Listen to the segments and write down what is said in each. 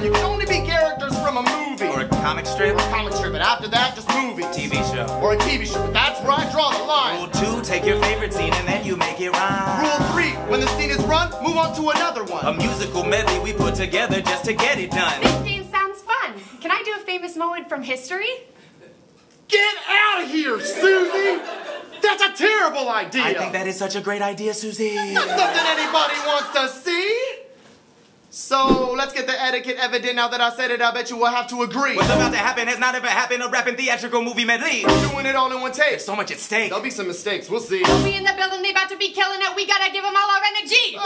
number one, you can only be characters from a movie. Or a comic strip. Or a comic strip, and after that, just movies. TV show. Or a TV show, but that's where I draw the line. Rule two, take your favorite scene and then you make it rhyme. Rule three, when the scene is run, move on to another one. A musical medley we put together just to get it done. This game sounds fun. Can I do a famous moment from history? Get out of here, Susie! That's a terrible idea! I think that is such a great idea, Susie. Not something anybody wants to see! So, let's get the etiquette evident now that I said it. I bet you will have to agree. What's about to happen has not ever happened. A rapping theatrical movie medley. Doing it all in one take. There's so much at stake. There'll be some mistakes. We'll see. We'll be in the building. They about to be killing it. We gotta give them all our energy. A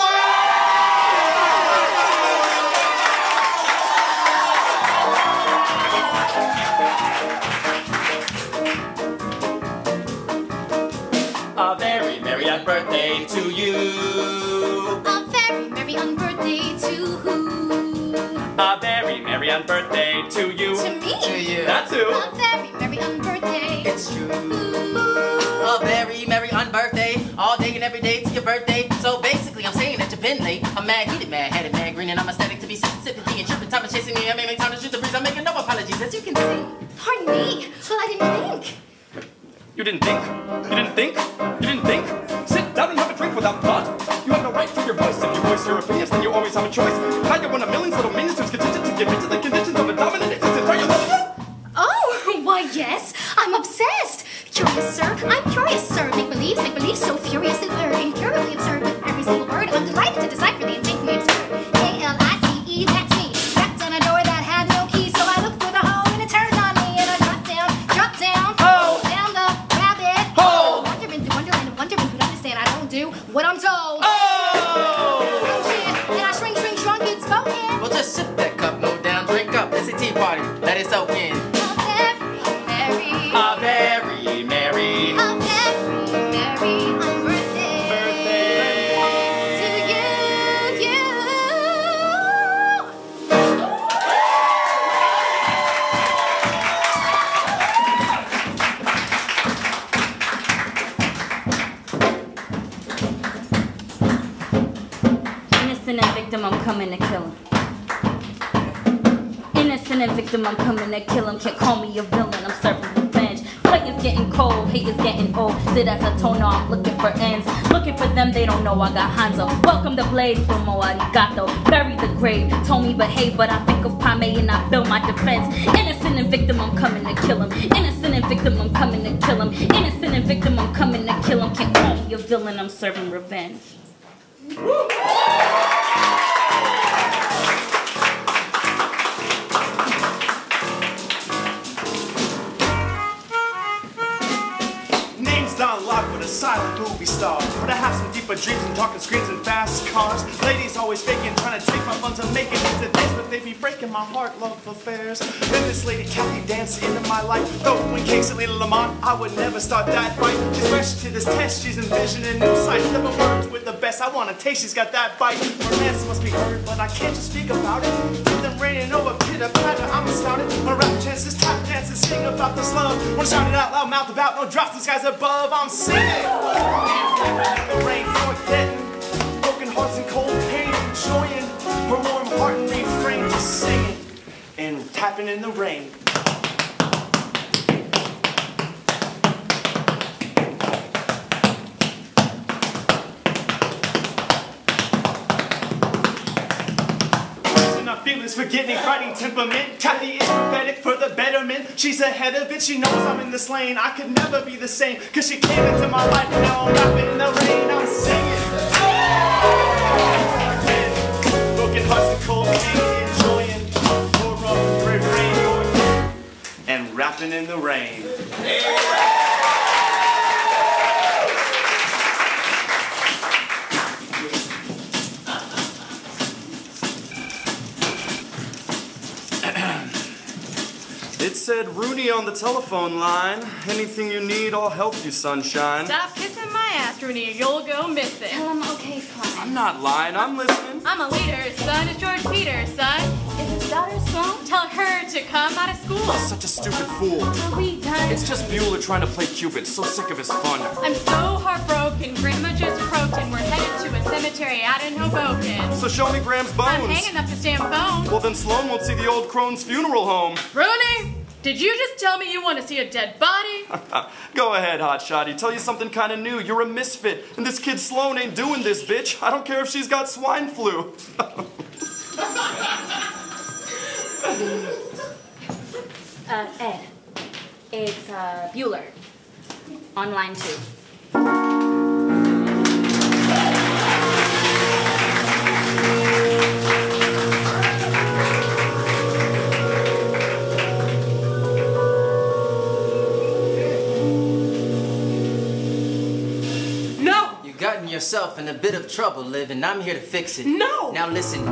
very merry birthday to you. To me. To you. That too. A very merry on birthday. It's true. A very merry on birthday, all day and every day to your birthday. So basically, I'm saying that you've been late. I'm mad heated, mad headed, mad green, and I'm aesthetic to be sipping, sipping tea and tripping, time and chasing me. I may make time to shoot the breeze. I'm making no apologies, as you can see. Pardon me. Well, I didn't think. You didn't think? You didn't think? You didn't think? Sit down and have a drink without thought. You have no right to your voice. If you voice your opinions, then you always have a choice. Now you're one of millions little contingent to give into the conditions of a dominant existence. Are you Oh, why, yes. I'm obsessed. Curious, sir. I'm curious, sir. Make believes, make believe so furiously blurred, incurably absurd I'm coming to kill him. Innocent and victim, I'm coming to kill him. Can't call me a villain, I'm serving revenge. Players getting cold, haters getting old. Sit as a toner, I'm looking for ends. Looking for them, they don't know I got Hanzo. Welcome to Blade, Domo Arigato. Bury the grave, told me behave, but I think of Pame and I build my defense. Innocent and victim, I'm coming to kill him. Innocent and victim, I'm coming to kill him. Innocent and victim, I'm coming to kill him. Can't call me a villain, I'm serving revenge. Name's silent movie star. But I have some deeper dreams and talking screens and fast cars. Ladies always faking, trying to take my funds and make it into things, but they be breaking my heart, love affairs. Then this lady Kathy danced into my life. Though when Casey Lady Lamont, I would never start that fight. She's fresh to this test, she's envisioning new sights. Never worked with the best, I wanna taste, she's got that bite. Romance must be heard, but I can't just speak about it. With them raining over pitter patter, I'm astounded. My rap chances, tap dances, sing about this love. Wanna shout it out loud, mouth about, no drops, the skies above, I'm singing. The rain forgetting, broken hearts and cold pain, enjoying her warm heart and refrain, just singing and tapping in the rain. Forgetting, fighting temperament. Kathy is prophetic for the betterment. She's ahead of it, she knows I'm in this lane. I could never be the same, cause she came into my life and now I'm rapping in the rain. I'm singing. Broken hearts and cold pain, enjoying her refrain. And rapping in the rain. It said Rooney on the telephone line. Anything you need, I'll help you, sunshine. Stop kissing my ass, Rooney, or you'll go missing. Tell him, okay, fine. I'm not lying, I'm listening. I'm a leader, son. It's George Peters, son. Is his daughter Sloane? Tell her to come out of school. Such a stupid fool. Are we done? It's just Bueller trying to play Cupid. So sick of his fun. I'm so heartbroken. Grandma just croaked and we're headed to a cemetery out in Hoboken. So show me Graham's bones. I'm bones. hanging up this damn phone. Well, then Sloane won't see the old crone's funeral home. Rooney, did you just tell me you want to see a dead body? Go ahead, Hotshotty. Tell you something kind of new. You're a misfit, and this kid Sloane ain't doing this, bitch. I don't care if she's got swine flu. Uh, Ed, it's uh, Bueller on line yourself in a bit of trouble, Liv, and I'm here to fix it. No! Now listen,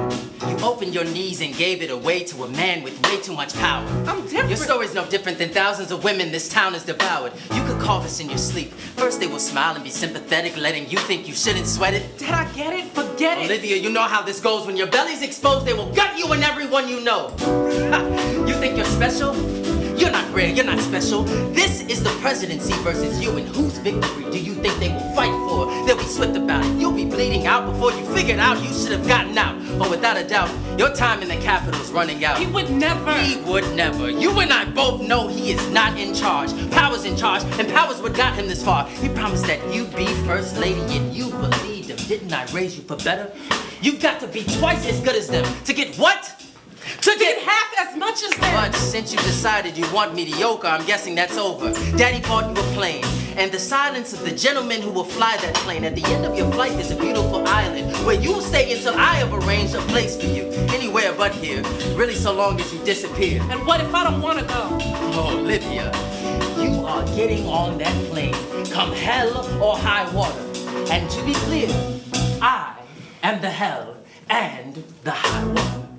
you opened your knees and gave it away to a man with way too much power. I'm different. Your story's no different than thousands of women this town has devoured. You could call this in your sleep. First they will smile and be sympathetic, letting you think you shouldn't sweat it. Did I get it? Forget it. Olivia, you know how this goes. When your belly's exposed, they will gut you and everyone you know. you think you're special? You're not rare, you're not special. This is the presidency versus you, and whose victory do you think they will fight for? They'll be swift about it. You'll be bleeding out before you figured out you should have gotten out. But without a doubt, your time in the Capitol's running out. He would never. He would never. You and I both know he is not in charge. Power's in charge, and power's what got him this far. He promised that you'd be first lady, and you believed him. Didn't I raise you for better? You've got to be twice as good as them to get what? To get half as much as them. but since you decided you want mediocre, I'm guessing that's over. Daddy bought you a plane, and the silence of the gentleman who will fly that plane. At the end of your flight, there's a beautiful island where you'll stay until I have arranged a place for you. Anywhere but here. Really, so long as you disappear. And what if I don't want to go? Oh, Olivia, you are getting on that plane, come hell or high water. And to be clear, I am the hell and the high water.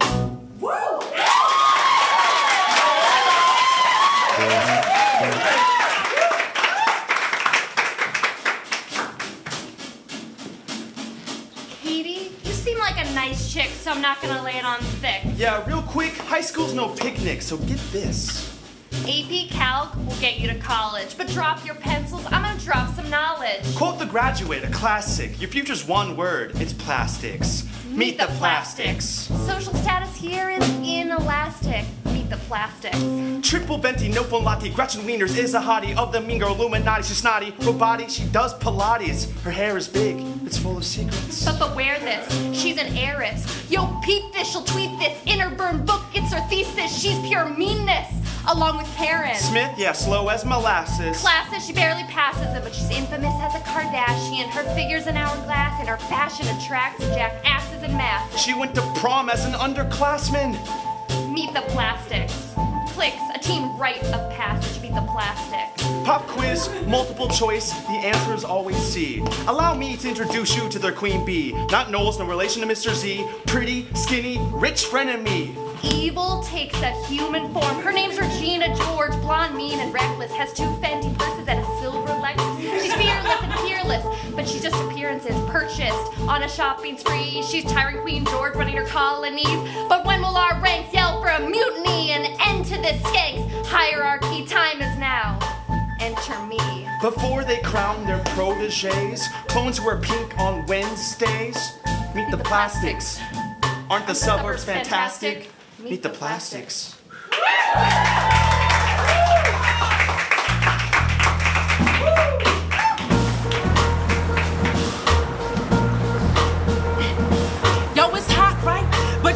Gonna lay it on thick. Yeah, real quick, high school's no picnic, so get this. AP Calc will get you to college, but drop your pencils. I'm gonna drop some knowledge. Quote The Graduate, a classic. Your future's one word. It's plastics. Meet, the, plastics. Social status here is inelastic. The plastics. Triple venti, no latte. Gretchen Wieners is a hottie of the mean girl Illuminati. She's snotty, body, she does Pilates. Her hair is big, it's full of secrets. But beware this, she's an heiress. Yo, peep this, she'll tweet this. In her burn book, it's her thesis. She's pure meanness, along with Karen. Smith, yeah, slow as molasses. Classes, she barely passes it, but she's infamous as a Kardashian. Her figure's an hourglass, and her fashion attracts jackasses and masses. She went to prom as an underclassman. Meet the plastics. Clicks, a team rite of passage. Beat the plastics. Pop quiz, multiple choice, the answer is always C. Allow me to introduce you to their queen bee. Not Knowles, no relation to Mr. Z. Pretty, skinny, rich frenemy. Evil takes a human form. Her name's Regina George, blonde, mean, and reckless. Has two Fendi purses and a silver. She's fearless and fearless, but she's just appearances purchased on a shopping spree. She's Tyrant Queen George running her colonies. But when will our ranks yell for a mutiny and end to this skanks hierarchy? Time is now. Enter me. Before they crown their proteges, clones wear pink on Wednesdays. Meet the plastics. Aren't the suburbs fantastic? Meet the plastics. Yo,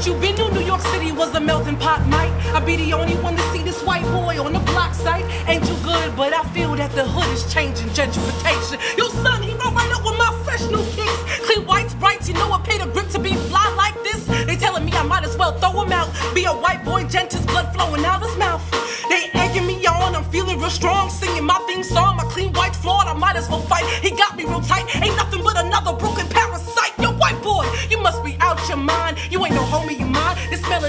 you been knew New York City was a melting pot, Mike. I be the only one to see this white boy on the block site. Ain't too good, but I feel that the hood is changing gentrification. Yo, son, he run right up with my fresh new kicks. Clean whites, brights, you know I paid a grip to be fly like this. They telling me I might as well throw him out. Be a white boy, gentis, blood flowing out his mouth. They egging me on, I'm feeling real strong. Singing my theme song, my clean white flawed, I might as well fight. He got me real tight, ain't nothing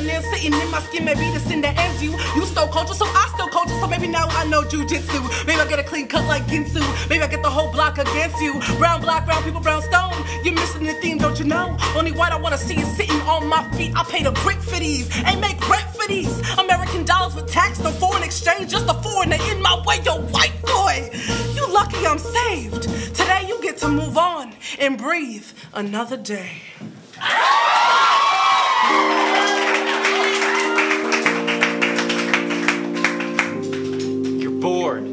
sitting in my skin, maybe the sin that ends you. You stole culture, so I stole culture, so maybe now I know jujitsu. Maybe I get a clean cut like Ginsu. Maybe I get the whole block against you. Brown block, brown people, brown stone. You're missing the theme, don't you know? Only white I wanna see is sitting on my feet. I paid a brick for these and make rent for cities. American dollars with tax, no foreign exchange, just a foreigner in my way, yo, white boy. You lucky I'm saved. Today you get to move on and breathe another day. Bored.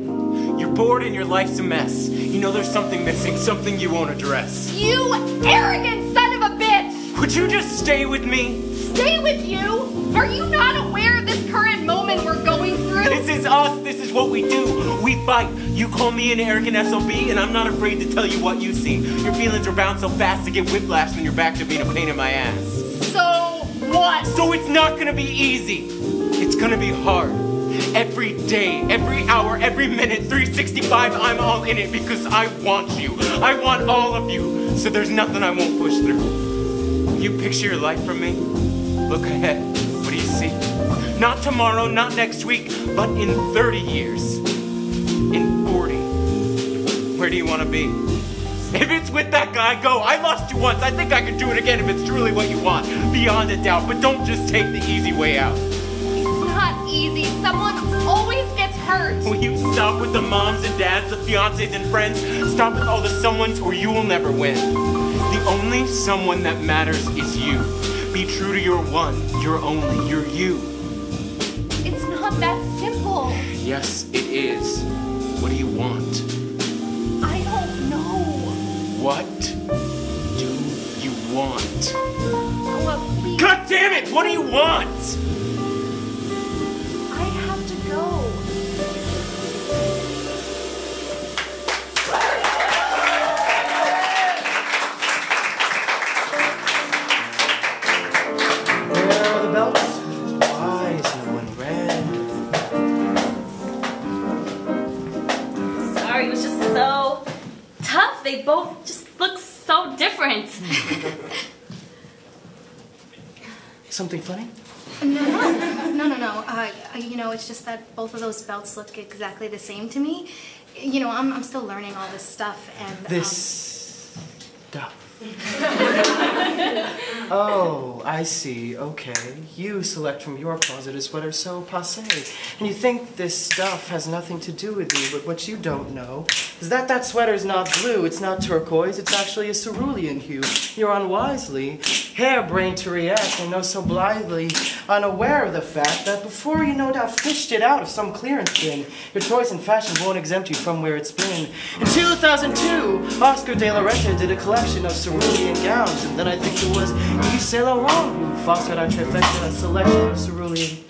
You're bored and your life's a mess. You know there's something missing, something you won't address. You arrogant son of a bitch! Would you just stay with me? Stay with you? Are you not aware of this current moment we're going through? This is us. This is what we do. We fight. You call me an arrogant SOB, and I'm not afraid to tell you what you see. Your feelings are bound so fast to get whiplash when you're back to being a pain in my ass. So what? So it's not gonna be easy. It's gonna be hard. Every day, every hour, every minute, 365, I'm all in it because I want you. I want all of you. So there's nothing I won't push through. You picture your life from me? Look ahead. What do you see? Not tomorrow, not next week, but in 30 years. In 40. Where do you want to be? If it's with that guy, go. I lost you once. I think I could do it again if it's truly what you want. Beyond a doubt. But don't just take the easy way out. Easy. Someone always gets hurt. Will you stop with the moms and dads, the fiancés and friends? Stop with all the someones or you will never win. The only someone that matters is you. Be true to your one, your only, your you. It's not that simple. Yes, it is. What do you want? I don't know. What do you want? Please. God damn it! What do you want? Something funny? No, no, no, no. Uh, you know, it's just that both of those belts look exactly the same to me. You know, I'm, I'm still learning all this stuff, and um, This stuff. oh, I see. Okay. You select from your closet a sweater so passe. And you think this stuff has nothing to do with you, but what you don't know is that that sweater's not blue, it's not turquoise, it's actually a cerulean hue. You're unwisely, harebrained to react, and know so blithely, unaware of the fact that before you no doubt fished it out of some clearance bin, your choice in fashion won't exempt you from where it's been. In 2002, Oscar de la Renta did a collection of cerulean gowns, and then I think it was Yves Saint Laurent who fostered our trifecta, a selection of cerulean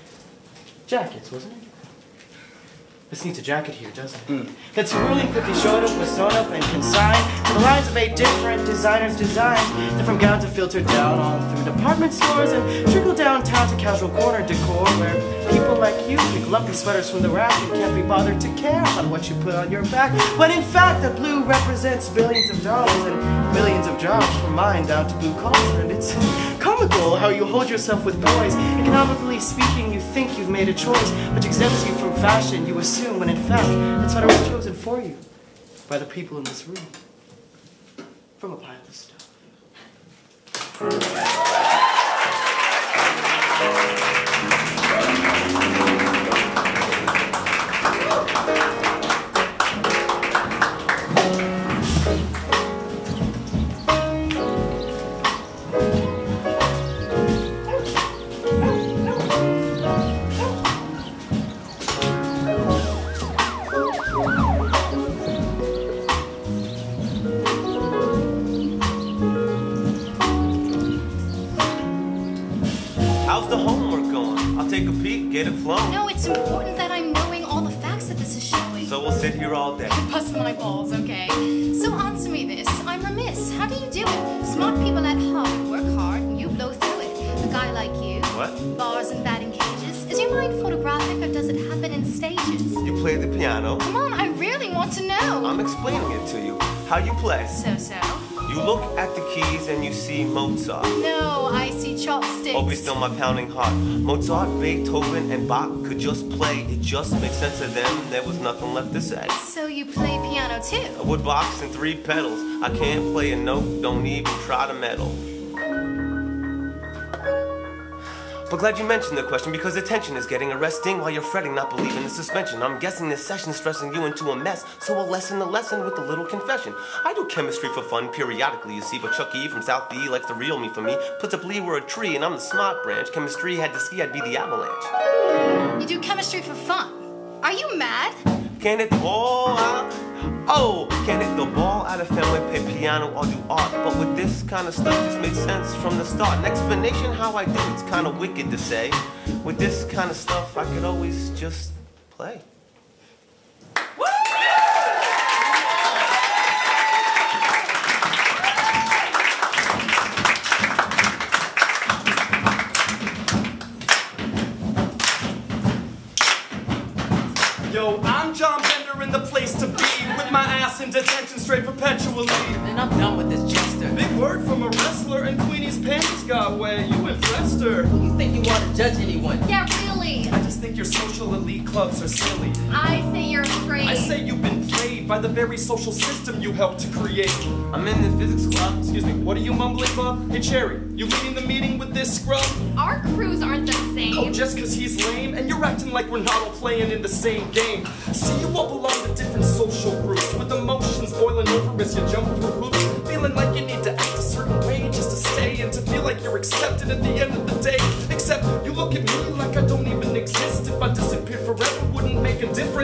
jackets, wasn't it? This needs a jacket here, doesn't it? Hmm. That cerulean could be showed up, was sewn up and consigned to the lines of eight different designers' designs. Different gowns are filtered down on through department stores and trickle downtown to casual corner decor where people like you pick lumpy sweaters from the rack and can't be bothered to care about what you put on your back. When in fact, the blue represents billions of dollars and millions of jobs from mine down to blue collar. And it's comical how you hold yourself with boys. Economically speaking, you think you've made a choice which exempts you from fashion, you assume, when in fact, that sweater was chosen for you by the people in this room from a pile of stuff. How you play. So so. You look at the keys and you see Mozart. No, I see chopsticks. You still my pounding heart. Mozart, Beethoven, and Bach could just play. It just makes sense to them. There was nothing left to say. So you play piano too? A wood box and three pedals. I can't play a note, don't even try to meddle. But glad you mentioned the question because attention is getting arresting while you're fretting, not believing the suspension. I'm guessing this session's stressing you into a mess, so we'll lessen the lesson with a little confession. I do chemistry for fun periodically, you see, but Chuck E from South B likes the real me for me. Puts a believe we're a tree and I'm the smart branch. Chemistry had to ski, I'd be the avalanche. You do chemistry for fun. Are you mad? Can it all out? Oh, can hit the ball out of family, play piano or do art. But with this kind of stuff, just makes sense from the start. An explanation how I do it's kind of wicked to say. With this kind of stuff, I could always just play. Yo, I'm Bender in the place to be with my ass in detention straight perpetually. And I'm done with this jester. Big word from a wrestler and Queenie's panties got wet. You impressed her. Who you think you are to judge anyone? Yeah, really. I just think your social elite clubs are silly. I say you're afraid. I say you've been played by the very social system you helped to create. I'm in the physics club. Excuse me, what are you mumbling, bub? Hey, Cherry, you leading the meeting with this scrub? Our crews aren't the same. Oh, just cause he's lame? And you're acting like we're not all playing in the same game. See, you all belong to different social groups with emotions boiling over as you jump through hoops. Feeling like you need to act a certain way just to stay and to feel like you're accepted at the end of the day. Except you look at me like I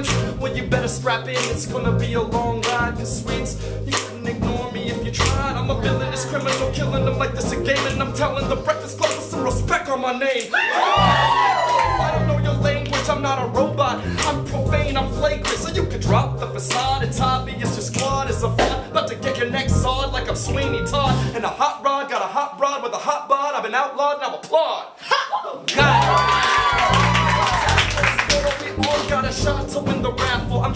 difference. Well, you better strap in, it's gonna be a long ride, cause sweets, you couldn't ignore me if you tried. I'm a villainous criminal, killing them like this a game, and I'm telling the Breakfast Club with some respect on my name. I don't know your language, I'm not a robot. I'm profane, I'm flagrant, so you could drop the facade. It's obvious, your squad is a fraud. About to get your neck sawed like I'm Sweeney Todd. And a hot rod, got a hot rod with a hot bod. I've been outlawed, now I'm applaud.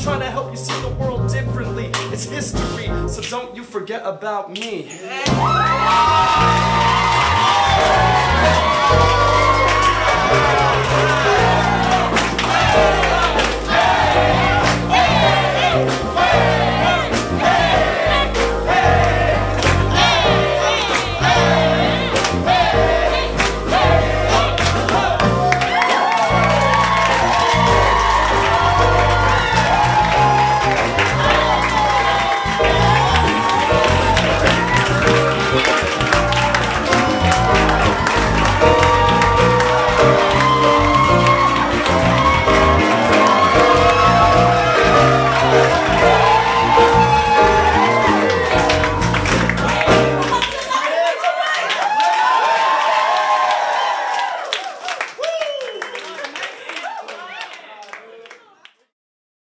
trying to help you see the world differently. It's history, so don't you forget about me.